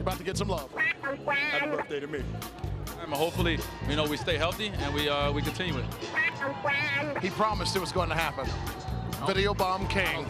You're about to get some love. Happy birthday to me. Um, hopefully, you know, we stay healthy and we uh, we continue it. He promised it was going to happen. Video bomb king.